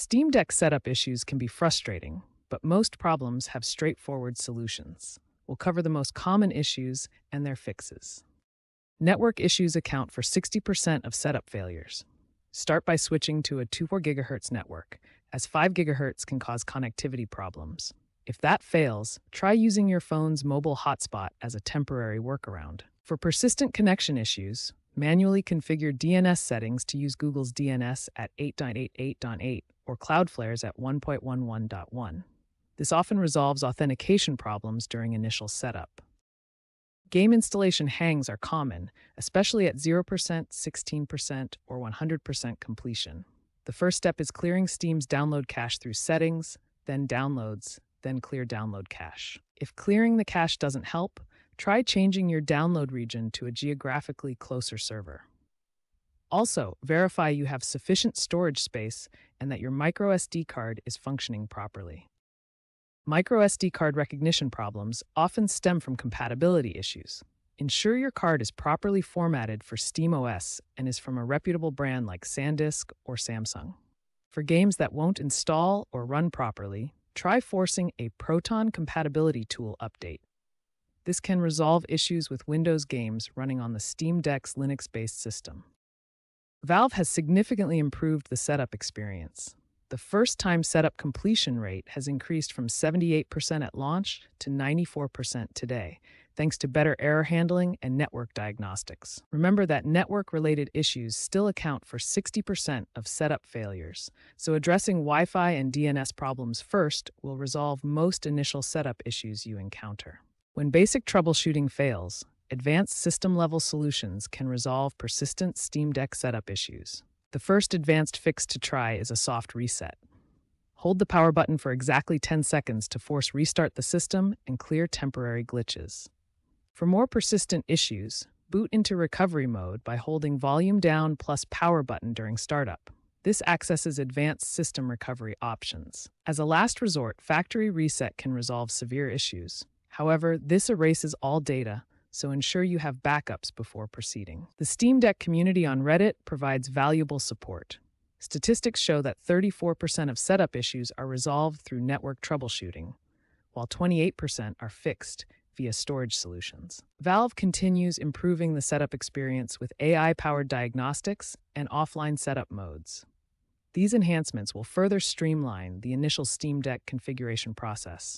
Steam Deck setup issues can be frustrating, but most problems have straightforward solutions. We'll cover the most common issues and their fixes. Network issues account for 60% of setup failures. Start by switching to a 24 GHz network, as 5 GHz can cause connectivity problems. If that fails, try using your phone's mobile hotspot as a temporary workaround. For persistent connection issues, manually configure DNS settings to use Google's DNS at 8.88.8 or Cloudflare's at 1.11.1. This often resolves authentication problems during initial setup. Game installation hangs are common, especially at 0%, 16%, or 100% completion. The first step is clearing Steam's download cache through Settings, then Downloads, then Clear Download Cache. If clearing the cache doesn't help, try changing your download region to a geographically closer server. Also, verify you have sufficient storage space and that your microSD card is functioning properly. MicroSD card recognition problems often stem from compatibility issues. Ensure your card is properly formatted for SteamOS and is from a reputable brand like SanDisk or Samsung. For games that won't install or run properly, try forcing a Proton compatibility tool update. This can resolve issues with Windows games running on the Steam Deck's Linux based system. Valve has significantly improved the setup experience. The first time setup completion rate has increased from 78% at launch to 94% today, thanks to better error handling and network diagnostics. Remember that network related issues still account for 60% of setup failures, so addressing Wi Fi and DNS problems first will resolve most initial setup issues you encounter. When basic troubleshooting fails, advanced system level solutions can resolve persistent Steam Deck setup issues. The first advanced fix to try is a soft reset. Hold the power button for exactly 10 seconds to force restart the system and clear temporary glitches. For more persistent issues, boot into recovery mode by holding volume down plus power button during startup. This accesses advanced system recovery options. As a last resort, factory reset can resolve severe issues. However, this erases all data, so ensure you have backups before proceeding. The Steam Deck community on Reddit provides valuable support. Statistics show that 34% of setup issues are resolved through network troubleshooting, while 28% are fixed via storage solutions. Valve continues improving the setup experience with AI powered diagnostics and offline setup modes. These enhancements will further streamline the initial Steam Deck configuration process.